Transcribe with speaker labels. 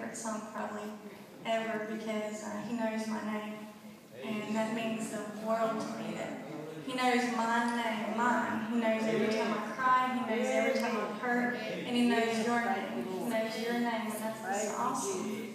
Speaker 1: favorite song probably ever because uh, he knows my name. And that means the world to me that he knows my name, mine. He knows every time I cry, he knows every time I'm hurt, and he knows your name. He knows your name, and that's awesome.